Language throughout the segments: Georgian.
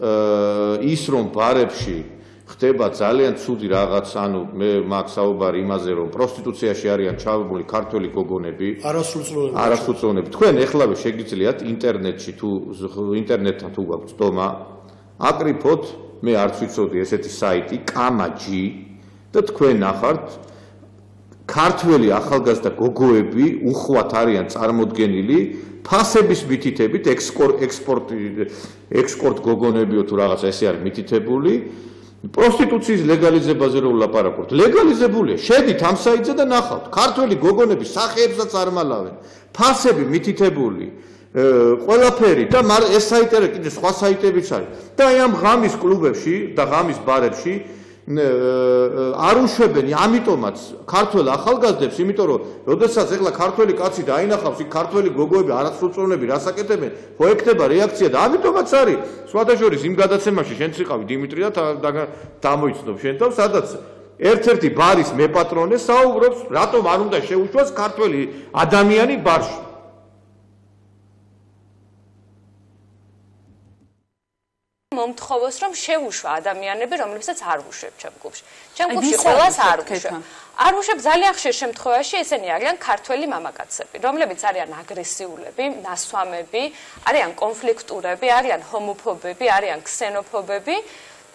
ის რომ ბარებში ხდება ძალიან ცუდი რაღაც, ანუ მე მაგ საუბარი იმაზე რომ პროსტიტუციაში არიან ჩავებული ქართველი გოგონები, არასრულწლოვანები. არასრულწლოვანები. თქვენ ეხლავე შეგიძლიათ ინტერნეტში თუ ინტერნეტთან თუ გაქვთ სტომა, აკრიფოთ, მე არც ვიცოდი ესეთი საიტი, კამაჯი და თქვენ ნახართ ქართველი ახალგაზრდა გოგოები უხვად არიან წარმოდგენილი ფასების მითითებით ექსპორტი ექსპორტ გოგონებიო თუ რაღაც ესე არის მითითებული. პროსტიტუციის ლეგალიზებაზე რო ვლაპარაკობთ? ლეგალიზებულია. შედით ამ საიტზე და ნახავთ. ქართველი გოგონები სახეებსაც არ მალავენ ფასები მითითებული ყველაფერი და ეს საიტերը კიდე სხვა საიტებიც არის. და აი ამ ღამის კლუბებში და ღამის ბარებში არ უშვებენ ამიტომაც ქართველ ახალგაზრდებს იმიტომ რომ როდესაც ეხლა ქართველი კაცი დაინახავს იქ ქართველი გოგოები არასრულწლოვნები რასაკეთებენ ხო ექნება რეაქცია და ამიტომაც არის. სხვადასხვა იმ გადაცემაში შენც იყავი დიმიტრი და დამოიცნობ შენ თავს სადაც ერთ-ერთი ბარის მეპატრონე საუბრობს რატომ არ უნდა შეუშვას ქართველი ადამიანი ბარში მომთხოვოს რომ შევუშვა ადამიანები რომლებსაც არ ვუშვებ ჩემ კლუბში. ჩემ კლუბში ყველას არ ვუშვებ. არ ვუშვებ ძალიან ხშირ შემთხვევაში ესენი არიან ქართველი მამაკაცები, რომლებიც არიან აგრესიულები, ნასვამები, არიან კონფლიქტურები, არიან ჰომოფობები, არიან ქსენოფობები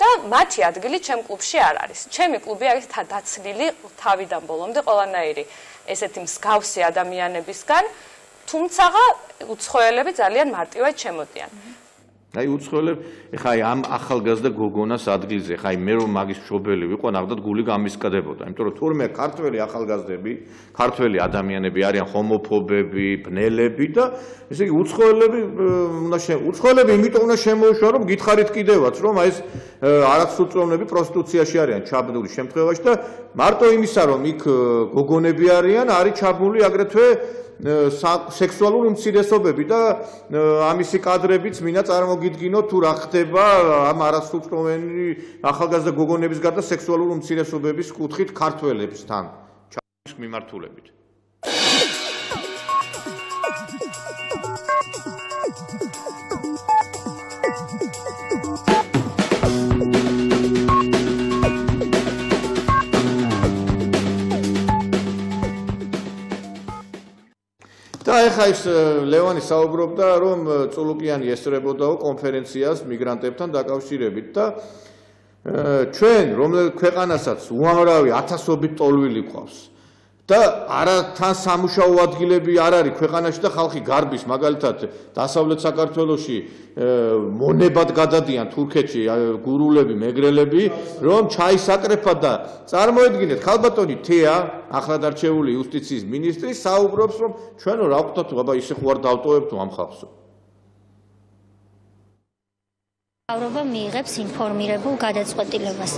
და მათი ადგილი ჩემ კლუბში არ არის. ჩემი კლუბი არის დაცლილი თავიდან ბოლომდე ყველანაირი ესეთი მსგავსი ადამიანებისგან, თუმცა უცხოელები ძალიან მარტივად შემოდიან. აი უცხოელებ ეხა აი ამ ახალგაზრდა გოგონას ადგილზე ეხა აი მე რომ მაგის მშობელი ვიყო ნახდათ გული გამისკდებოდა იმიტომ რომ თურმე ქართველი ახალგაზრდები ქართველი ადამიანები არიან ჰომოფობები ბნელები და ესე იგი უცხოელები უნდა უცხოელები იმიტომ უნდა შემოუშვა რომ გითხარით კიდევაც რომ აი ეს არასრულწლოვნები პროსტიტუციაში არიან ჩაბნული შემთხვევაში და მარტო იმისა რომ იქ გოგონები არიან არის ჩაბნული აგრეთვე სექსუალური უმცირესობები და ამისი კადრებიც მინდა წარმოგიდგინო თუ რა ხდება ამ არასრულწლოვანი ახალგაზრდა გოგონების გარდა სექსუალური უმცირესობების კუთხით ქართველებსთან ჩაის მიმართულებით და ეხა ის ლევანი საუბრობდა რომ წულუკიანი ესწრებოდაო კონფერენციას მიგრანტებთან დაკავშირებით და ჩვენ რომელ ქვეყანასაც უამრავი ათასობით ტოლვილი ყავს და არა თან სამუშაო ადგილები არ არის ქვეყანაში და ხალხი გარბის მაგალითად დასავლეთ საქართველოში მონებად გადადიან თურქეთში გურულები მეგრელები რომ ჩაისაკრეფა და წარმოედგინეთ. ხალბატონი თეა ახლად არჩეული იუსტიციის მინისტრი საუბრობს რომ ჩვენო რა ვქთოთ აბა ისე ხო არ დავტოვებთ ამ ხალხსო მთავრობა მიიღებს ინფორმირებულ გადაწყვეტილებას.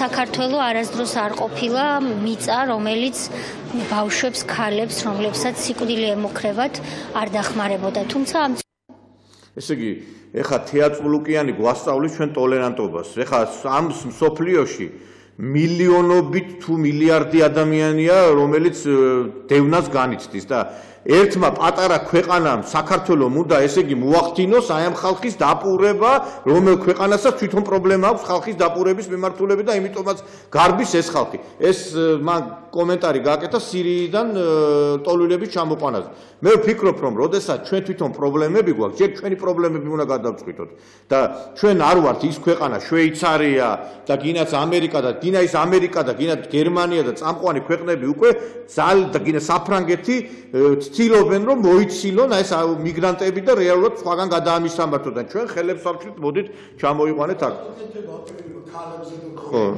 საქართველოს არასდროს არ ყოფილა მიწა, რომელიც ბავშვებს, ქალებს, რომლებსაც სიკვდილი ემუქრებათ, არ დახმარებოდა. თუმცა ამ ესე იგი, ეხა თეატრულუკიანი გვასწავლის ჩვენ ტოლერანტობას. ეხა ამ სოფლიოში მილიონობით თუ მილიარდი ადამიანია, რომელიც დევნას განიცდის და ერთმა პატარა ქვეყანამ საქართველოს უნდა ესე იგი მოახდინოს აი ამ ხალხის დაპურება, რომელ ქვეყანასაც თვითონ პრობლემა აქვს ხალხის დაპურების მიმართულებით და იმიტომაც გარბის ეს ხალხი. ეს მან კომენტარი გააკეთა სირიიდან ტოლვილების ჩამოყვანაზე. მე ვფიქრობ, რომ როდესაც ჩვენ თვითონ პრობლემები გვაქვს, ჯერ ჩვენი პრობლემები უნდა გადავწყვიტოთ და ჩვენ არ ვართ ის ქვეყანა, შვეიცარია და გინაც ამერიკა და გინა ის ამერიკა და გინა გერმანია და წამყვანი ქვეყნები უკვე ძალ და გინა საფრანგეთი ცდილობენ რომ მოიცილონ ეს მიგრანტები და რეალურად სხვაგან გადაამისამართონ და ჩვენ ხელებს ვაფშით მოდით ჩამოიყვანეთ აქ. ხო